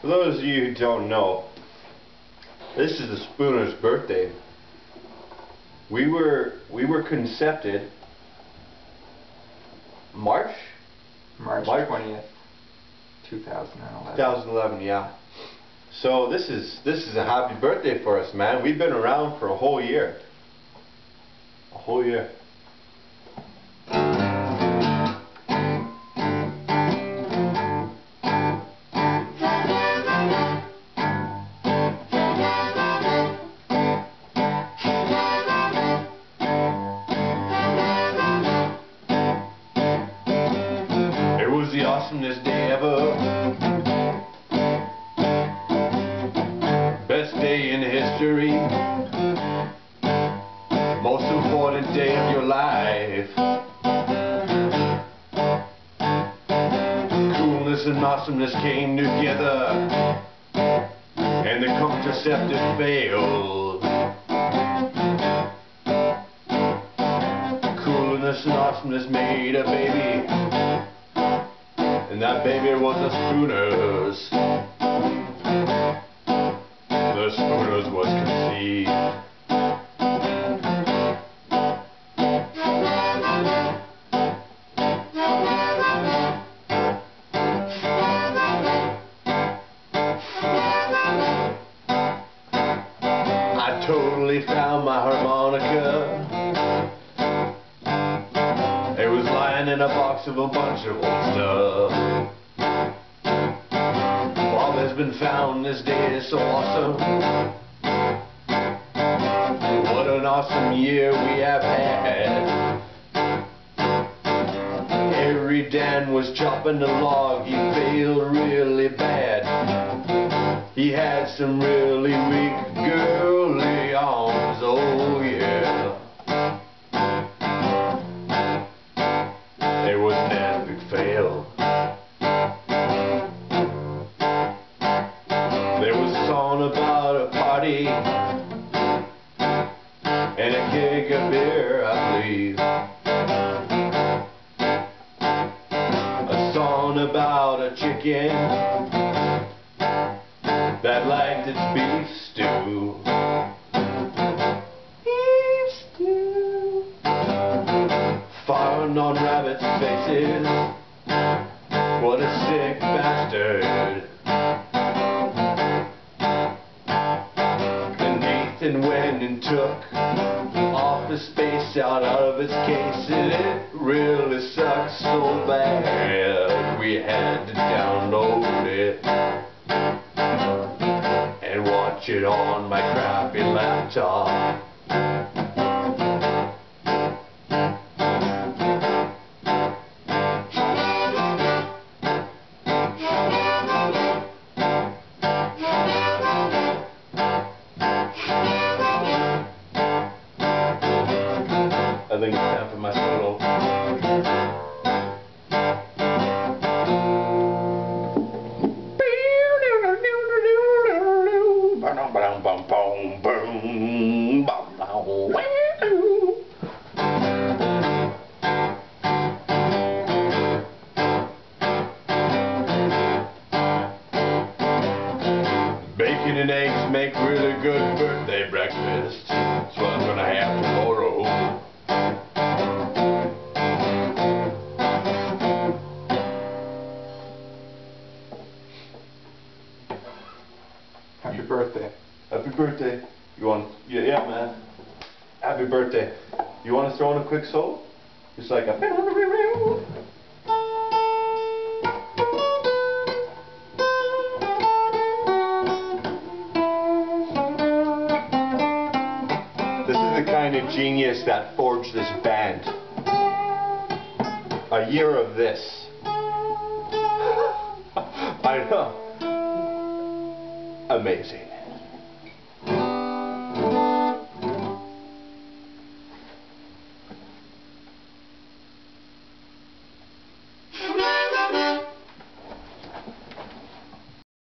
For those of you who don't know, this is the Spooner's birthday. We were we were concepted March March March? 20th, 2011. 2011, yeah. So this is this is a happy birthday for us, man. We've been around for a whole year. A whole year. Coolness and awesomeness came together. And the contraceptive failed. Coolness and awesomeness made a baby. And that baby was a Spooners. The Spooners was lying in a box of a bunch of old stuff. Bob has been found this day is so awesome. What an awesome year we have had. Hairy Dan was chopping the log, he failed really bad. He had some really weak girly party and a keg of beer, I believe. A song about a chicken that liked its beef stew. Beef stew. Firing on rabbits' faces. What a sick bastard. And went and took Office Space out of its case, and it really sucks so bad. We had to download it and watch it on my crappy laptop. And eggs make really good birthday breakfast. That's what I'm gonna have tomorrow. Happy birthday. Happy birthday. You want, yeah, yeah, man. Happy birthday. You want to throw in a quick solo? Just like a. kind of genius that forged this band. A year of this. I know. Amazing.